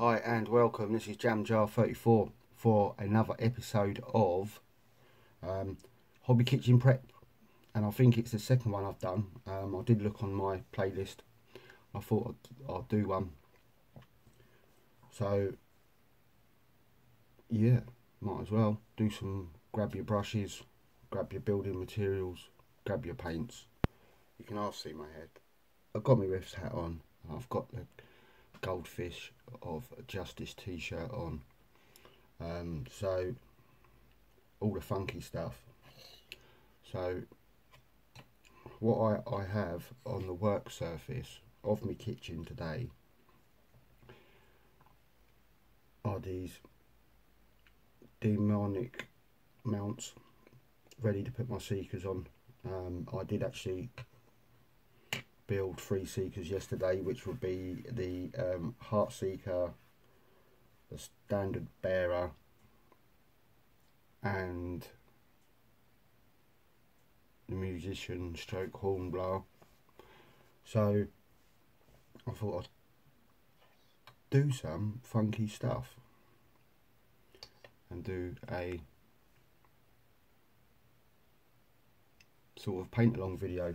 Hi and welcome. This is Jam Jar 34 for another episode of um, Hobby Kitchen Prep, and I think it's the second one I've done. Um, I did look on my playlist. I thought I'd, I'd do one. So yeah, might as well do some. Grab your brushes, grab your building materials, grab your paints. You can half see my head. I've got my riffs hat on. I've got the goldfish of justice t-shirt on. Um, so all the funky stuff. So what I, I have on the work surface of my kitchen today are these demonic mounts ready to put my seekers on. Um, I did actually build three seekers yesterday, which would be the um, Heart Seeker, the Standard Bearer, and the Musician Stroke Hornblower. So I thought I'd do some funky stuff and do a sort of paint along video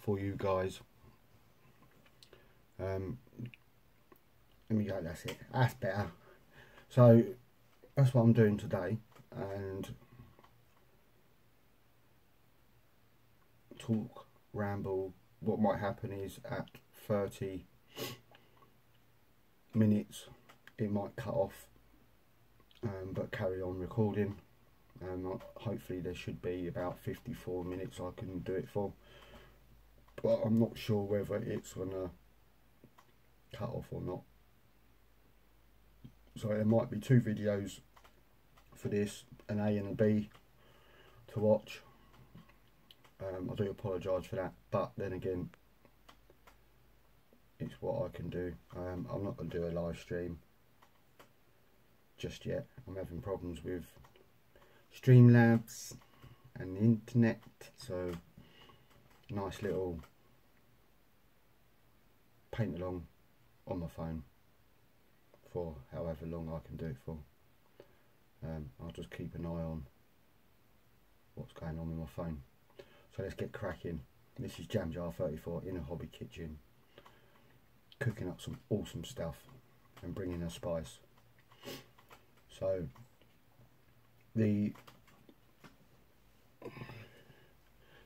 for you guys um, let me go, that's it, that's better. So that's what I'm doing today and talk, ramble, what might happen is at 30 minutes it might cut off um, but carry on recording and hopefully there should be about 54 minutes I can do it for but I'm not sure whether it's gonna cut off or not. So there might be two videos for this, an A and a B to watch. Um, I do apologise for that, but then again, it's what I can do. Um, I'm not going to do a live stream just yet. I'm having problems with Streamlabs and the internet, so nice little paint along on my phone for however long I can do it for. Um, I'll just keep an eye on what's going on with my phone. So let's get cracking. This is Jam Jar 34 in a hobby kitchen, cooking up some awesome stuff and bringing a spice. So the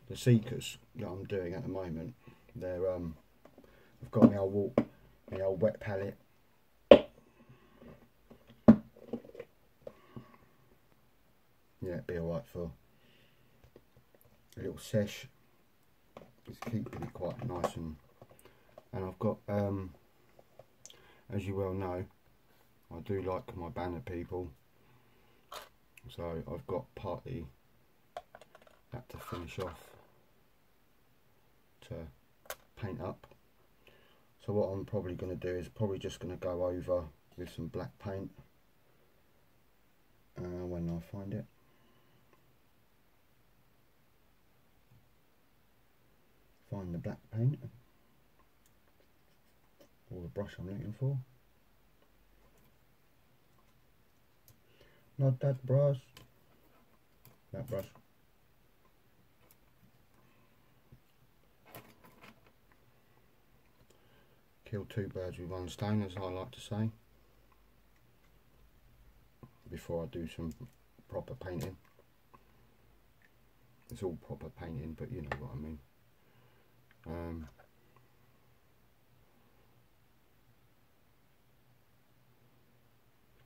the seekers that I'm doing at the moment, they're um, I've got my old my old wet palette. Yeah, it'd be alright for a little sesh. It's keeping it quite nice and and I've got um as you well know I do like my banner people so I've got partly that to finish off to paint up so what I'm probably going to do is probably just going to go over with some black paint uh, when I find it. Find the black paint or the brush I'm looking for. Not that brush, that brush. Kill two birds with one stone as I like to say before I do some proper painting. It's all proper painting but you know what I mean. Um,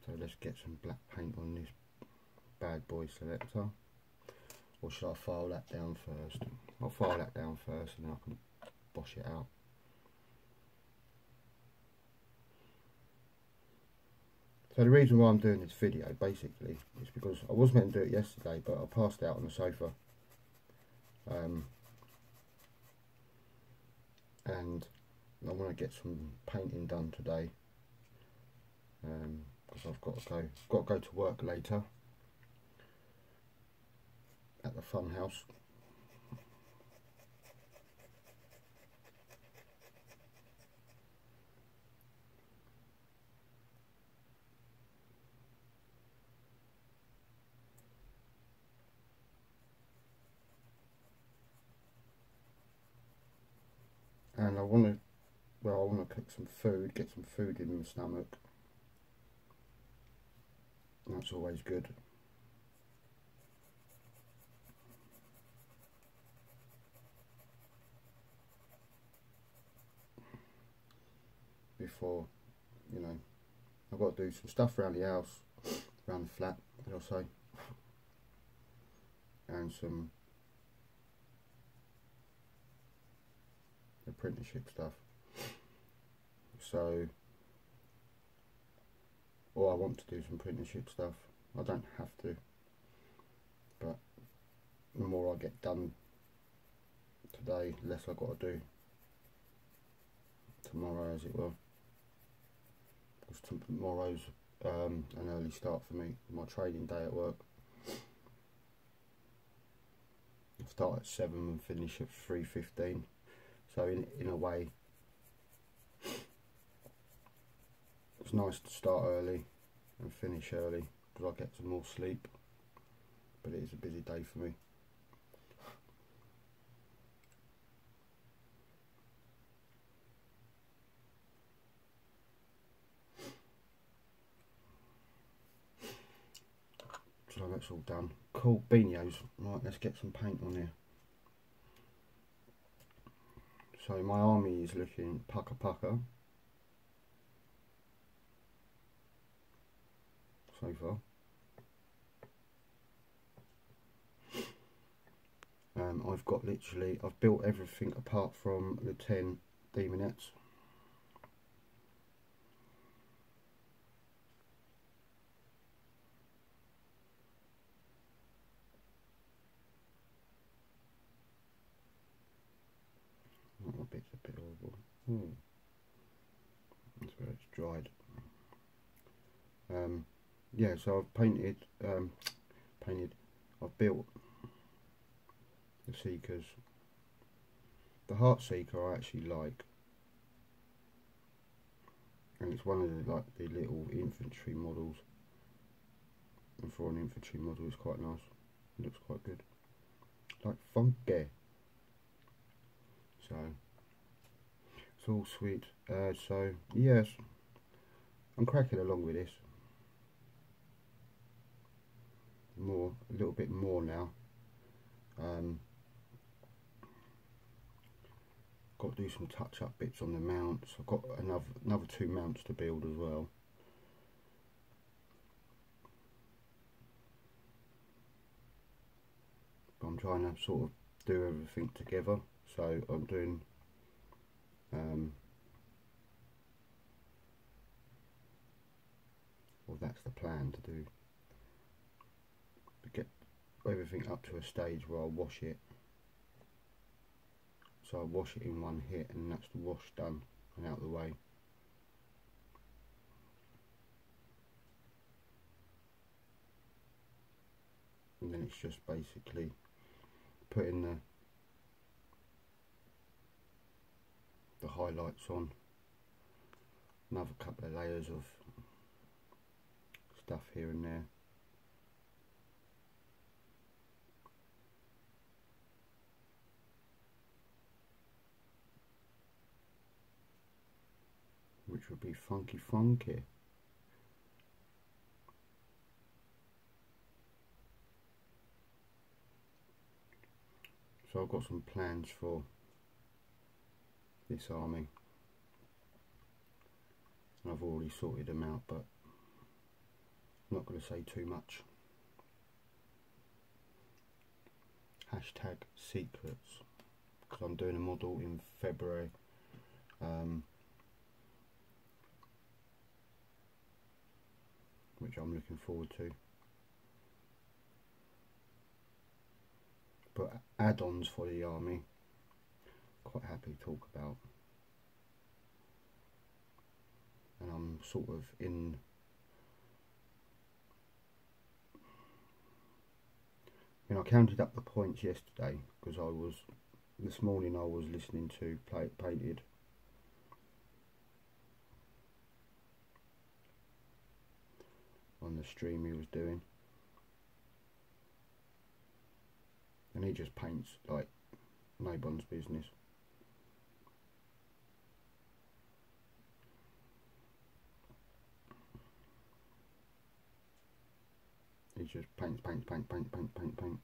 so let's get some black paint on this bad boy selector. Or should I file that down first? I'll file that down first and then I can wash it out So the reason why I'm doing this video basically is because I was meant to do it yesterday but I passed out on the sofa. Um, and I want to get some painting done today because um, I've got to go got to go to work later at the fun house want to, well, I want to cook some food, get some food in my stomach. That's always good. Before, you know, I've got to do some stuff around the house, around the flat, I'll say, and some apprenticeship stuff. So, or I want to do some apprenticeship stuff. I don't have to, but the more I get done today, the less I've got to do tomorrow, as it were. Because tomorrow's um, an early start for me, my training day at work. I start at 7 and finish at 3.15 so in, in a way it's nice to start early and finish early because I get some more sleep but it is a busy day for me. So that's all done. Cool. Beanios. Right let's get some paint on here so my army is looking pucker pucker so far. Um, I've got literally, I've built everything apart from the 10 demonettes. Hmm. That's where it's dried. Um, yeah, so I've painted, um, painted, I've built the Seekers. The Heart Seeker I actually like. And it's one of the, like, the little infantry models. And for an infantry model it's quite nice. It looks quite good. Like funky. So it's all sweet. Uh, so, yes, I'm cracking along with this. More, a little bit more now. Um, got to do some touch-up bits on the mounts. I've got another another two mounts to build as well. But I'm trying to sort of do everything together. So I'm doing um, well, that's the plan to do. Get everything up to a stage where I'll wash it. So I wash it in one hit and that's the wash done and out of the way. And then it's just basically putting the the highlights on. Another couple of layers of stuff here and there. Which would be funky funky so I've got some plans for this army. I've already sorted them out but I'm not going to say too much. Hashtag secrets because I'm doing a model in February. Um, which I'm looking forward to. But add-ons for the army quite happy to talk about. And I'm sort of in I mean, I counted up the points yesterday because I was this morning I was listening to play painted. On the stream he was doing. And he just paints like no one's business just paints, paints, paint, paint, paint, paint, paint.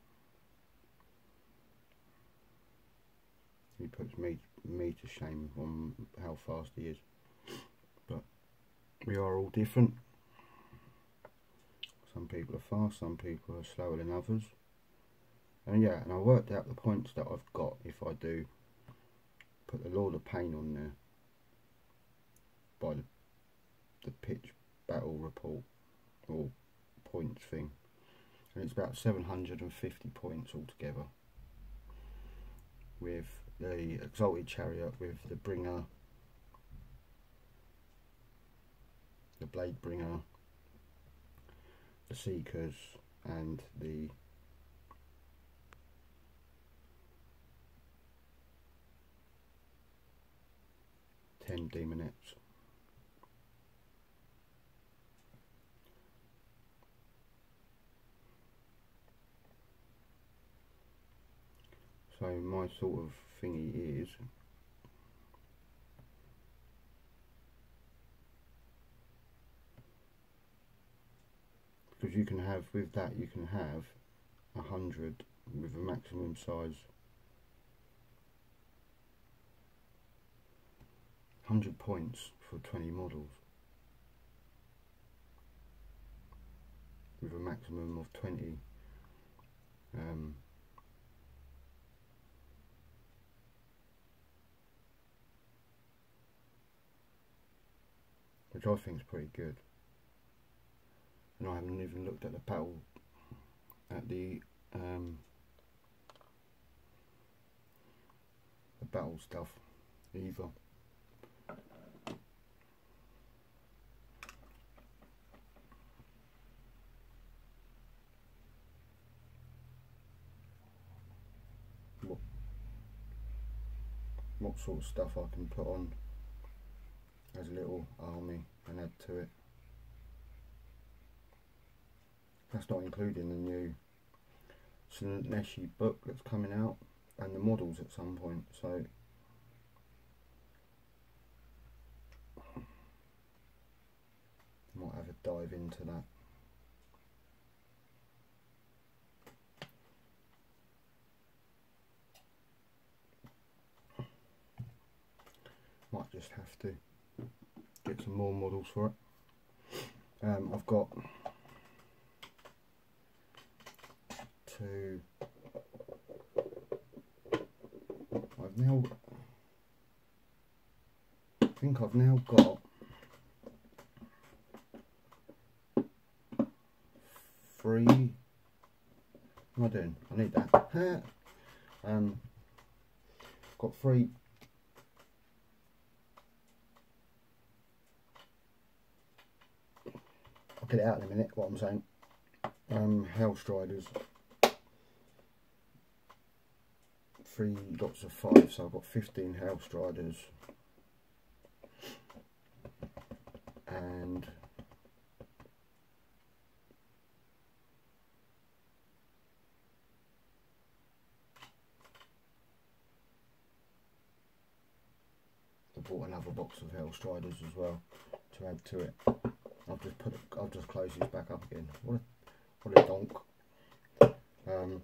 He puts me me to shame on how fast he is. But we are all different. Some people are fast, some people are slower than others. And yeah, and I worked out the points that I've got if I do put the Lord of Pain on there by the, the pitch battle report or points thing. And it's about 750 points altogether with the Exalted Chariot, with the Bringer, the Blade Bringer, the Seekers, and the ten demonettes. So my sort of thingy is because you can have with that you can have a hundred with a maximum size. 100 points for 20 models. With a maximum of 20 um, which I think is pretty good. And I haven't even looked at the battle at the um, the battle stuff either. What sort of stuff I can put on as a little army and add to it. That's not including the new Slaaneshi book that's coming out and the models at some point so might have a dive into that. might just have get some more models for it. Um, I've got two. I've now. I think I've now got three. What am I doing? I need that. um, got three get it out in a minute, what I'm saying. Um, Hellstriders. Three lots of five, so I've got 15 Hellstriders. And I bought another box of Hellstriders as well to add to it. I'll just put I'll just close these back up again. What a, what a donk. Um,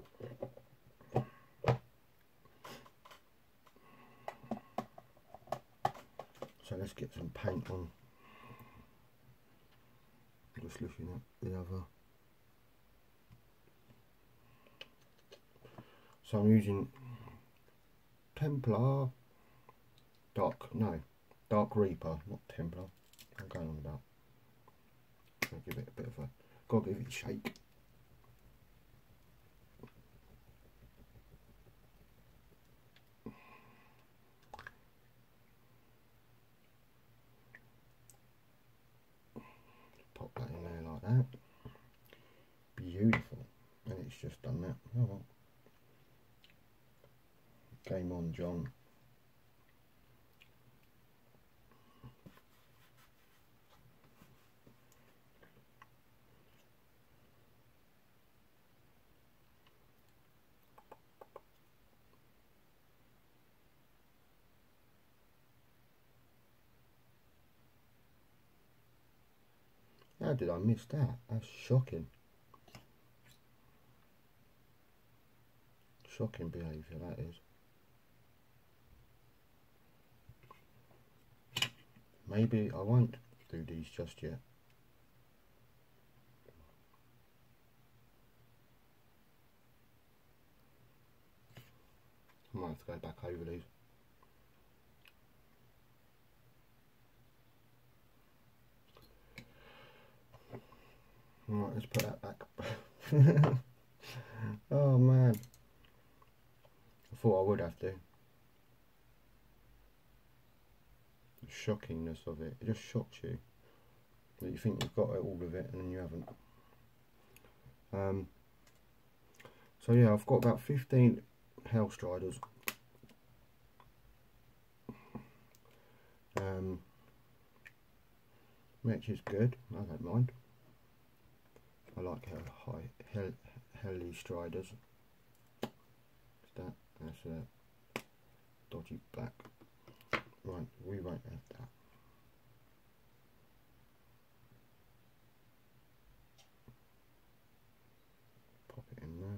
so let's get some paint on. Just looking at the other. So I'm using Templar Dark, no, Dark Reaper, not Templar. I'm going on about. Give it a bit of a, gotta give it a shake. How did I miss that? That's shocking. Shocking behaviour, that is. Maybe I won't do these just yet. I might have to go back over these. Right, let's put that back. oh man. I thought I would have to. The shockingness of it, it just shocks you. That you think you've got all of it and then you haven't. Um, so yeah, I've got about 15 Hellstriders. Um, which is good, I don't mind. I like how high hell, helly striders. that? That's a dodgy black. Right, we won't have that. Pop it in there.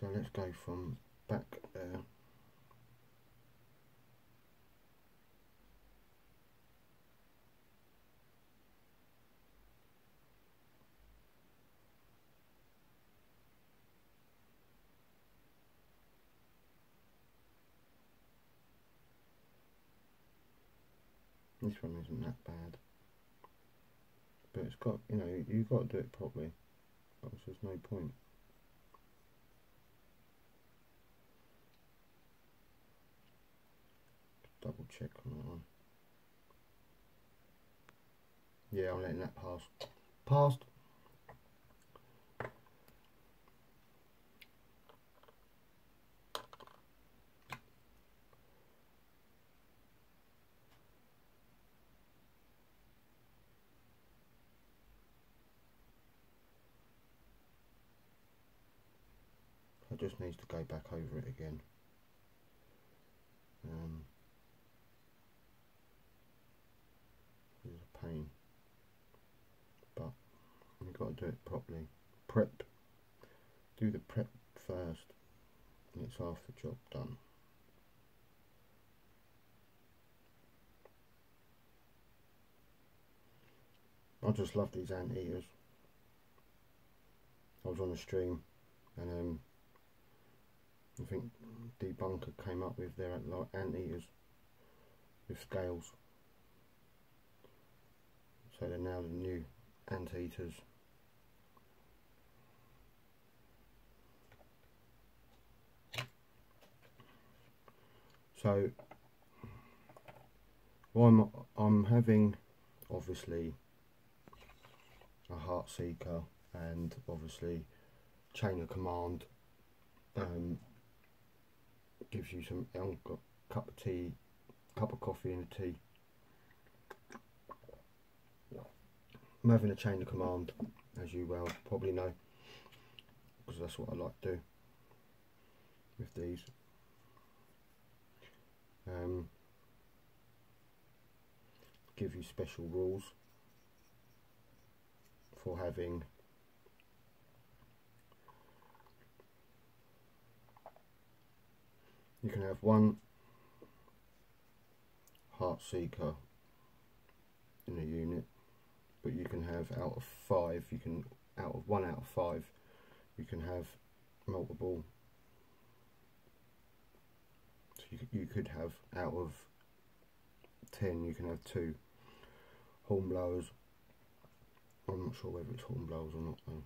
So let's go from back there isn't that bad. But it's got, you know, you've got to do it properly. Else there's no point. Double check on that one. Yeah, I'm letting that pass. Passed. Just needs to go back over it again. Um, it's a pain, but you've got to do it properly. Prep, do the prep first, and it's half the job done. I just love these anteaters. I was on a stream and um, I think Debunker came up with their anteaters with scales. So they're now the new anteaters. So well, I'm I'm having obviously a heart seeker and obviously chain of command um, gives you some cup of tea, cup of coffee and a tea. I'm having a chain of command, as you well probably know, because that's what I like to do with these. Um, give you special rules for having you can have one heart seeker in a unit but you can have out of five you can out of one out of five you can have multiple. So you, you could have out of 10 you can have two. Horn blowers I'm not sure whether it's horn blowers or not though.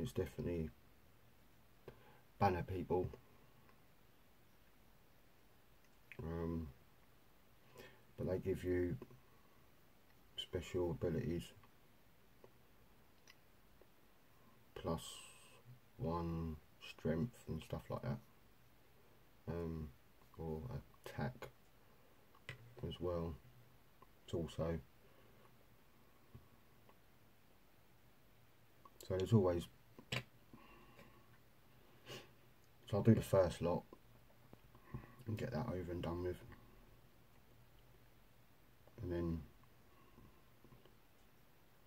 It's definitely banner people um, but they give you special abilities. Plus one strength and stuff like that. Um, or attack as well. It's also. So there's always so I'll do the first lot and get that over and done with and then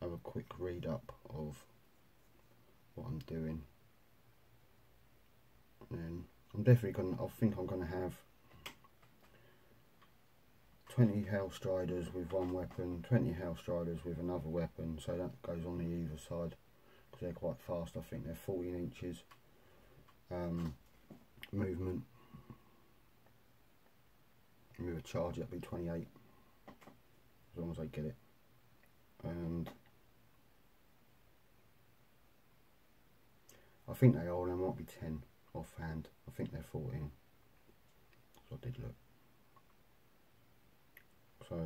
have a quick read up of what I'm doing. And I'm definitely going to, I think I'm going to have 20 Hellstriders with one weapon, 20 Hellstriders with another weapon, so that goes on the either side, because they're quite fast, I think they're 14 inches um, movement. With a charge, it'd be 28, as long as I get it. And I think they are, they might be 10 offhand. I think they're 14. So I did look. So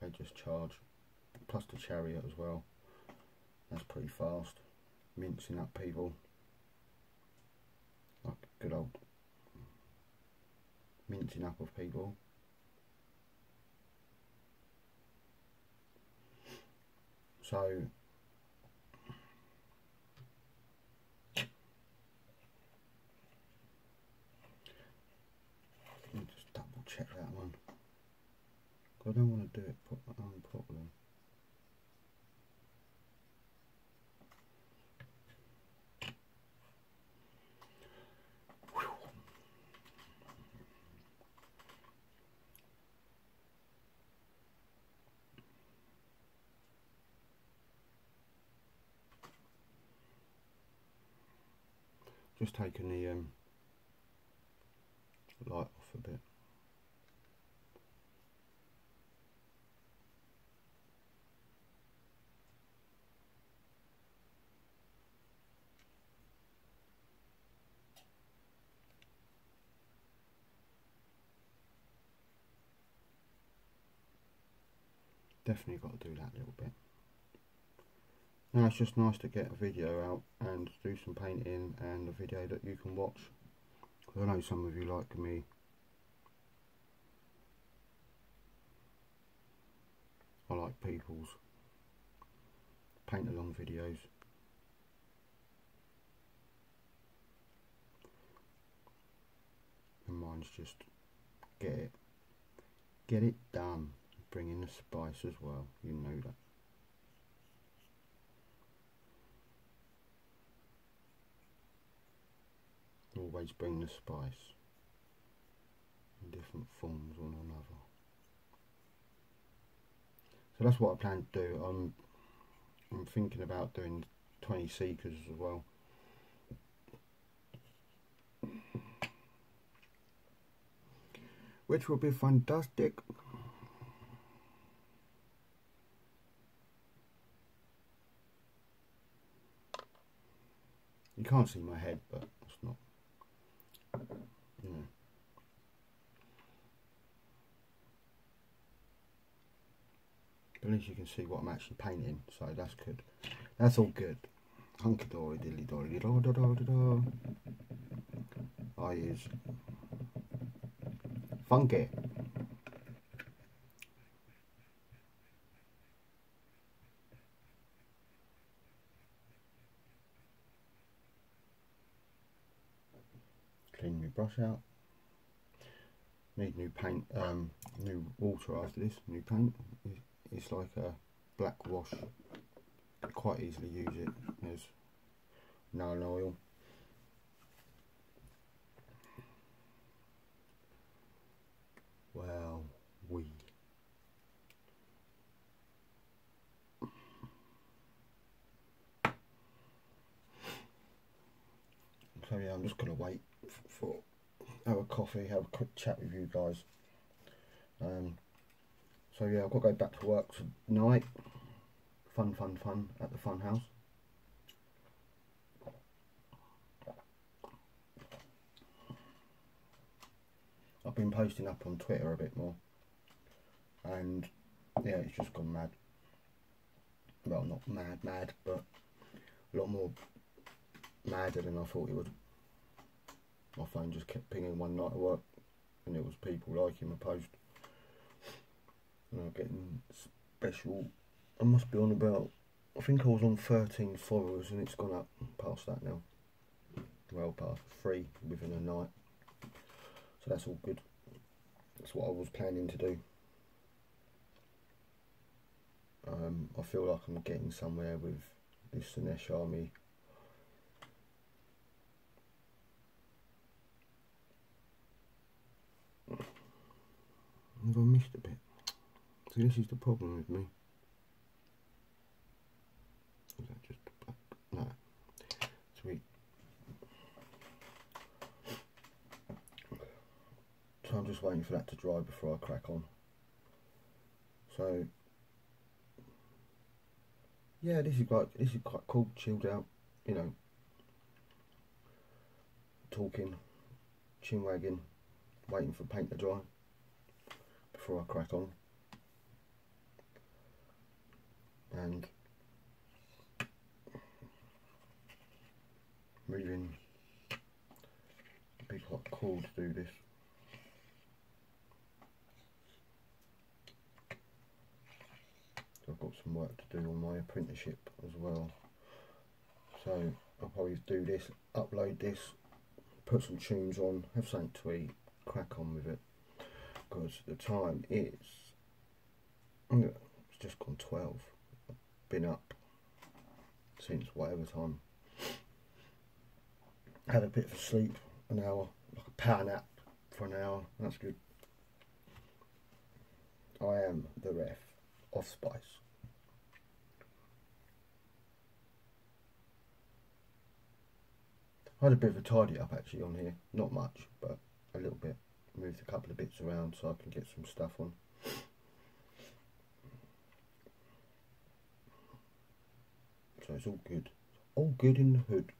they just charge, plus the chariot as well. That's pretty fast. Mincing up people. Like good old mincing up of people. So just double check that one. I don't want to do it um, properly. Just taking the um, light off a bit. Definitely got to do that little bit. Now it's just nice to get a video out and do some painting and a video that you can watch. I know some of you like me. I like people's paint along videos. And mine's just get it, get it done. Bring in the spice as well, you know that. Always bring the spice in different forms one another. So that's what I plan to do. I'm I'm thinking about doing 20 seekers as well. Which will be fantastic. You can't see my head, but it's not Mm. At least you can see what I'm actually painting, so that's good. That's all good. Hunky dory, dilly dory, do do do do do. I use funky. Clean my brush out. Need new paint, um, new water after this, new paint. It's like a black wash. Quite easily use it. There's no oil. Well, we. So yeah, I'm just gonna wait have a coffee, have a quick chat with you guys. Um, so yeah, I've got to go back to work tonight. Fun, fun, fun at the fun house. I've been posting up on Twitter a bit more, and yeah, it's just gone mad. Well, not mad, mad, but a lot more madder than I thought it would my phone just kept pinging one night at work and it was people liking my post and I'm getting special I must be on about I think I was on 13 followers and it's gone up past that now. Well past three within a night. So that's all good. That's what I was planning to do. Um, I feel like I'm getting somewhere with this Slaanesh army. Have I missed a bit? So this is the problem with me. Is that just no? Sweet. So I'm just waiting for that to dry before I crack on. So yeah, this is quite this is quite cool, chilled out, you know. Talking, chin wagging, waiting for paint to dry before I crack on. And moving people cool to do this. I've got some work to do on my apprenticeship as well. So I'll probably do this, upload this, put some tunes on, have something to eat, crack on with it. Because the time is, it's just gone 12. I've been up since whatever time. Had a bit of sleep, an hour, like a power nap for an hour, that's good. I am the ref of Spice. I had a bit of a tidy up actually on here, not much, but a little bit. Moved a couple of bits around so I can get some stuff on. So it's all good. All good in the hood.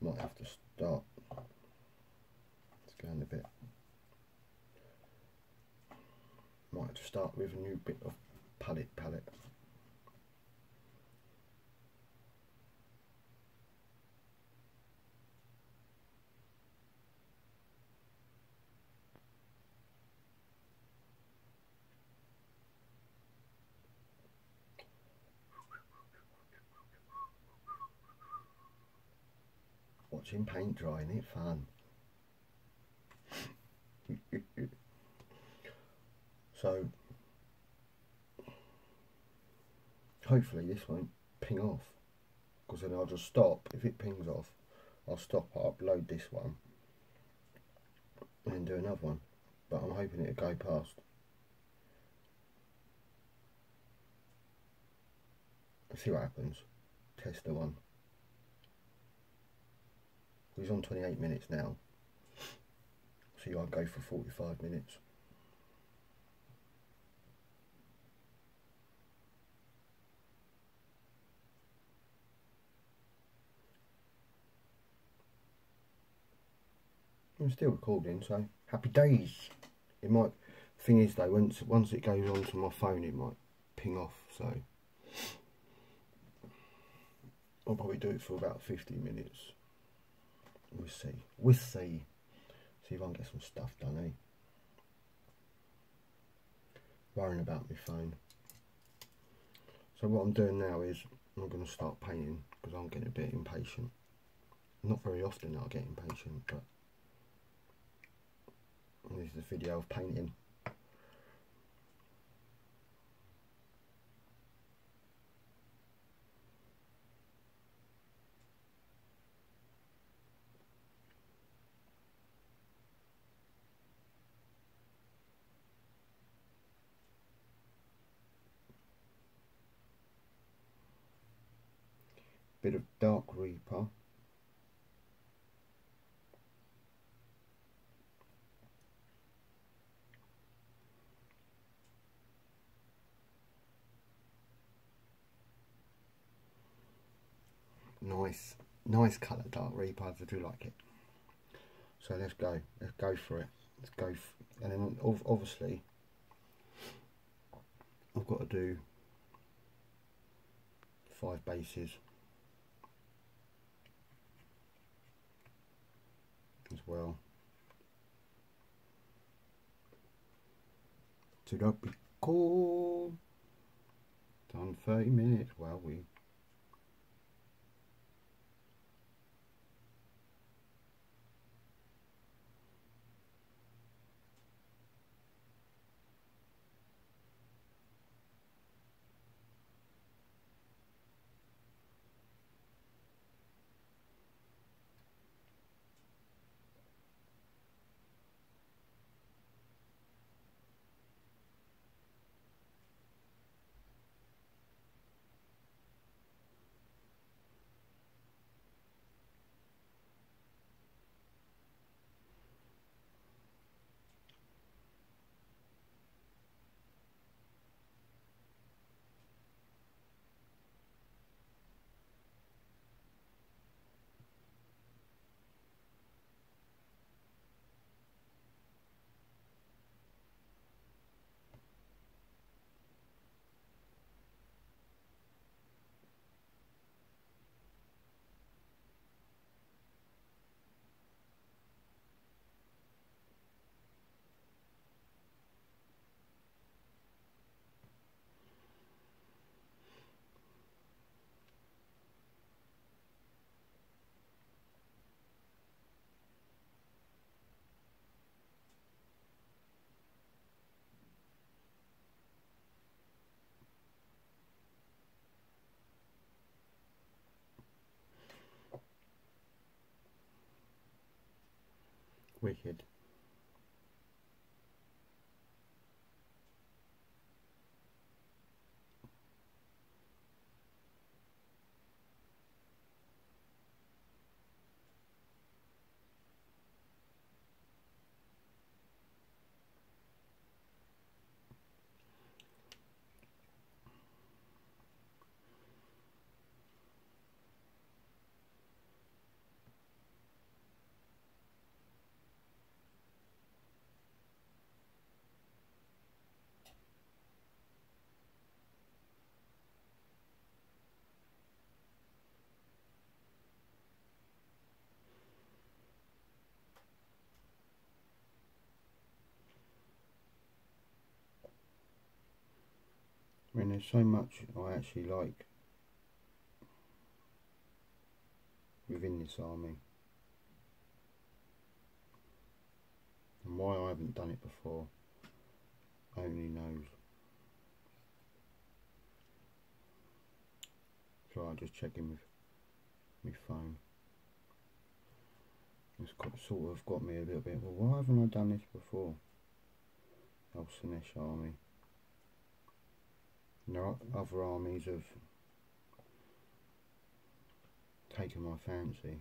Might have to start. Let's go in a bit. Might have to start with a new bit of palette palette. Watching paint drying it fun. So hopefully this won't ping off because then I'll just stop. If it pings off I'll stop I'll upload this one and do another one but I'm hoping it'll go past see what happens. Test the one He's on 28 minutes now. So I'll go for 45 minutes. I'm still recording, so happy days. It might, thing is though, once once it goes onto my phone, it might ping off. So I'll probably do it for about 50 minutes we'll see. We'll see. See if I can get some stuff done, eh? Worrying about my phone. So what I'm doing now is I'm going to start painting because I'm getting a bit impatient. Not very often I get impatient, but this is a video of painting. Bit of Dark Reaper. Nice, nice colour Dark Reaper, I do like it. So let's go, let's go for it. Let's go, and then obviously I've got to do five bases as well. Cool. Done 30 minutes. Well, we Wicked. There's so much I actually like within this army. And why I haven't done it before, only knows. So I'm just checking with my phone. It's got, sort of got me a little bit, well why haven't I done this before? El Slaanesh army. No, other armies have taken my fancy.